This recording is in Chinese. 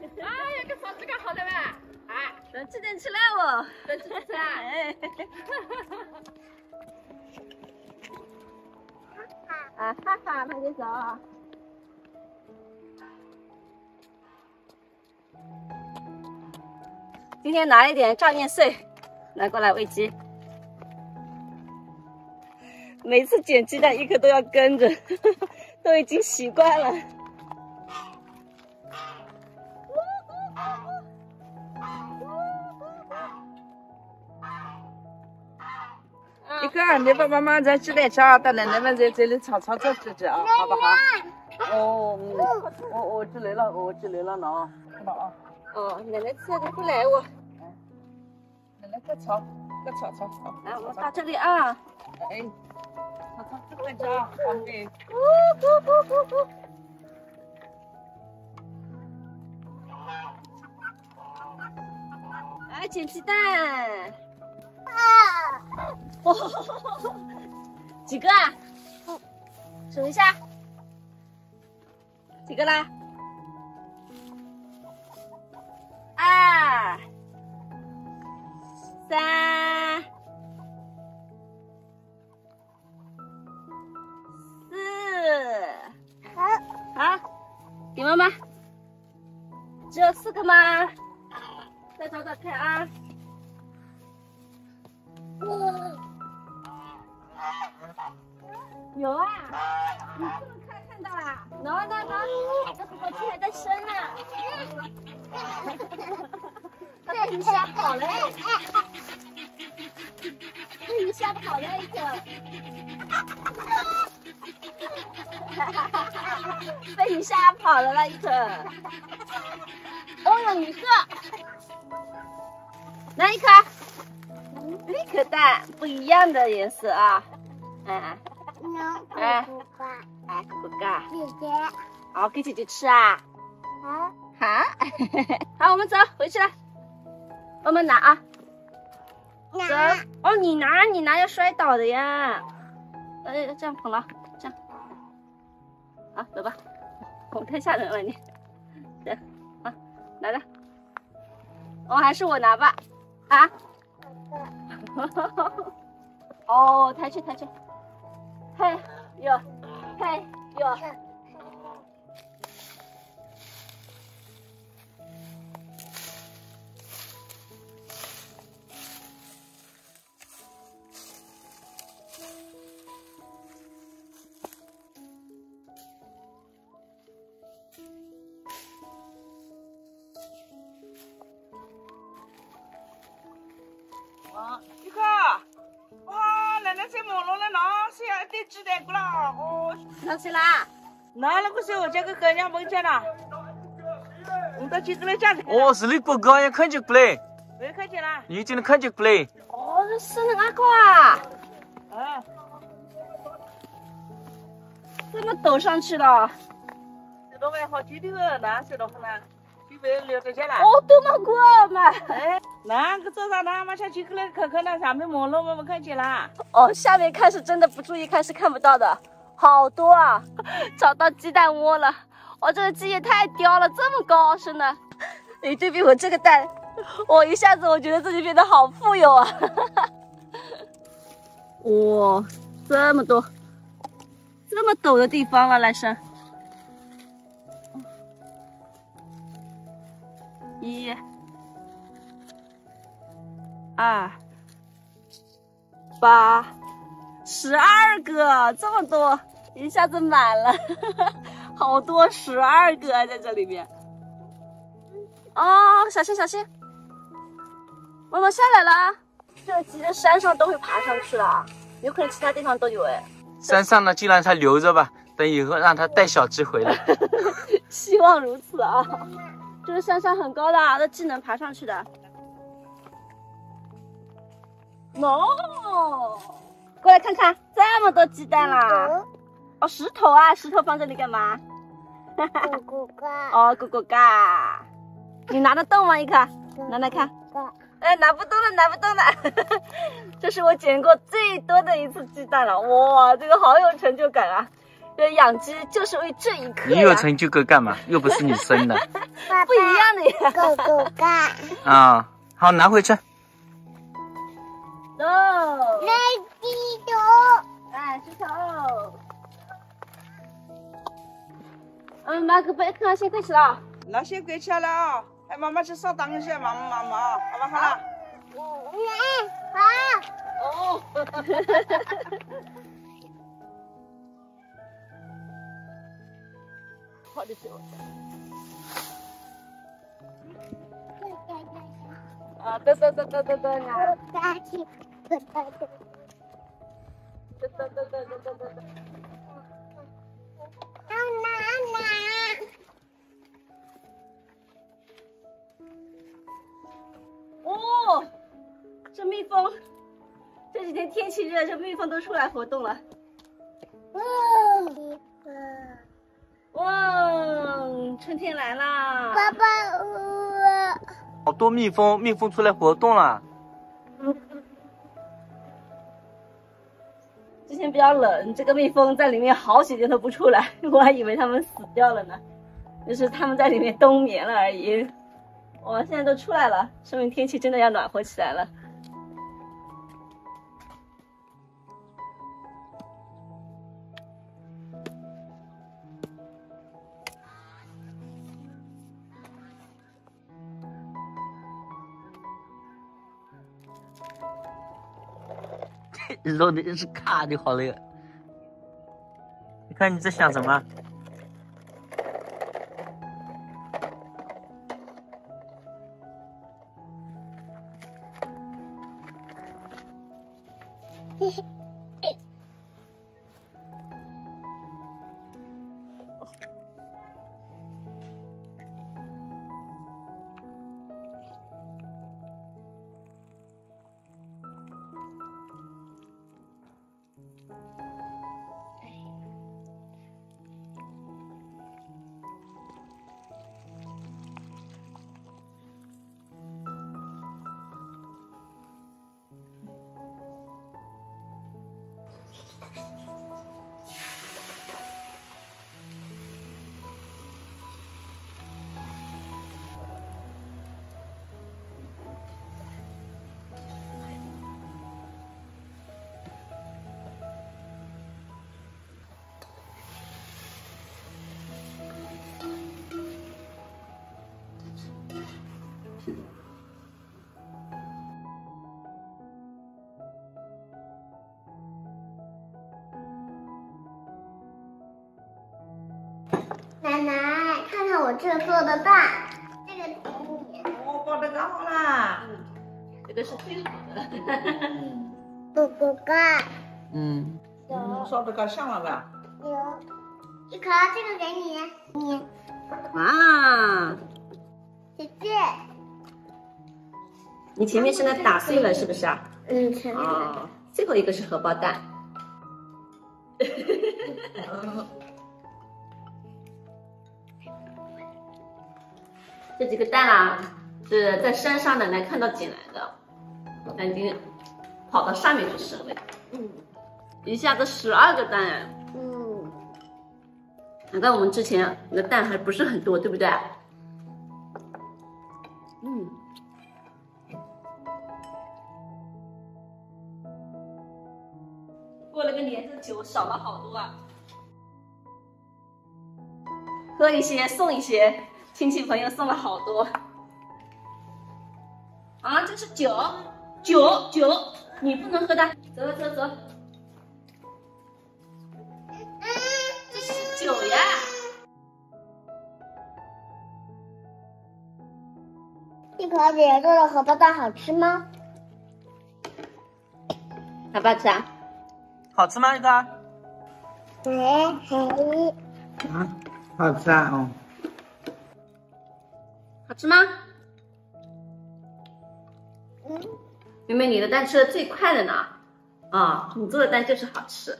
开始。哎呀，这房子干好了吧？哎，等几点起来哦？等几点起来？哎，啊哈哈，拍点走。今天拿了一点炸面碎，拿过来喂鸡。每次捡鸡蛋，一颗都要跟着，都已经习惯了。一个，你爸爸妈妈在这里吃啊，到奶奶们在这里炒炒这吃吃啊，好不好？哦，嗯，我我这来了，我这来了呢啊，看到啊。哦，奶奶吃的不来我。奶奶快炒，快炒炒炒。来，我到这里啊。哎，炒炒这个吃啊，方便。咕咕咕咕咕。来捡鸡蛋。啊！哇，几个啊？数一下，几个啦？二、三、四，好，好，给妈妈。只有四个吗？再找找看啊。有啊，你这么快看到啦？喏喏喏，这火鸡还在生呢。被鱼吓跑了，被鱼吓跑了一个，被鱼吓跑了那一个。哦，有一个，来一颗，那颗蛋，不一样的颜色啊，嗯。哎，哎，哥哥，姐姐，好给姐姐吃啊，好，好，好，我们走回去了，我们拿啊，走，哦，你拿，你拿要摔倒的呀，哎，这样捧了，这样，好，走吧，捧太吓人了你，行，啊，来了，哦，还是我拿吧，啊，哦，抬去抬去。嘿哟，嘿哟。啊，一个，哇，奶奶在忙碌了呢，是要得鸡蛋过来哦。拿去啦？那那个时候这个狗娘梦见了，我到几个来家里。哦，是你哥哥也看见过来，没看见啦？你就能看见过来。哦，这生的那个啊，啊，这么抖上去了？这都还好几头难受的很呢，就被留着去了。哦，多么过嘛？哎，那个早上他妈下去过来看看那上面忙碌，我们看见了。哦，下面看是真的不注意看是看不到的，好多啊！找到鸡蛋窝了，哦，这个鸡也太刁了，这么高升的。你对比我这个蛋，我一下子我觉得自己变得好富有啊！哇，这么多，这么陡的地方了，来生。一、二、八、十二个，这么多，一下子满了，好多，十二个在这里面。哦，小心小心，妈妈下来了。这鸡在山上都会爬上去了，有可能其他地方都有哎。山上呢，就让它留着吧，等以后让它带小鸡回来。希望如此啊！这个山上很高的，那技能爬上去的。哦，过来看看，这么多鸡蛋啦！哦，石头啊，石头放这里干嘛？咕咕嘎，哦，咕咕嘎，你拿得动吗？一颗，拿来看。哎，拿不动了，拿不动了。这是我捡过最多的一次鸡蛋了，哇，这个好有成就感啊！这养鸡就是为这一刻呀，你有成就感干嘛？又不是你生的不一样的呀。狗狗干，啊。好，拿回去。走，来鸡头，哎，石头。嗯，妈，可不看到先开始了。那先跪起来了啊！哎，妈妈去扫荡一下，妈妈妈妈啊，好不好了？来好，哦。好的，行。啊，等等等等等等啊！大鸡，大鸡，等等等等等等等。安娜安娜，哦，这蜜蜂这几天天气热，这蜜蜂都出来活动了。春天来啦！爸爸，我好多蜜蜂，蜜蜂出来活动了。之前比较冷，这个蜜蜂在里面好几天都不出来，我还以为它们死掉了呢，就是它们在里面冬眠了而已。我，现在都出来了，说明天气真的要暖和起来了。肉的是卡的好嘞。你看你在想什么？奶奶，看看我这做的蛋，这个给你。哦，包的刚好啦。这个是最好的。狗狗干，嗯，嗯，烧得刚香了吧？有，一颗这个给你，你啊，姐姐，你前面是那打碎了是不是啊？嗯，前面哦，最后一个是荷包蛋。这几个蛋啊，是在山上奶奶看到捡来的，那已经跑到上面去生了。嗯，一下子十二个蛋，嗯，难怪我们之前那个蛋还不是很多，对不对？嗯。过了个年，这酒少了好多啊！喝一些送一些，亲戚朋友送了好多。啊，这是酒，酒酒，你不能喝的，走走走。这是酒呀。一可姐姐做的荷包蛋好吃吗？好不好吃啊？好吃吗？一个？还还啊，好吃啊！哦，好吃吗？嗯，妹妹，你的蛋吃的最快了呢。啊，你做的蛋就是好吃。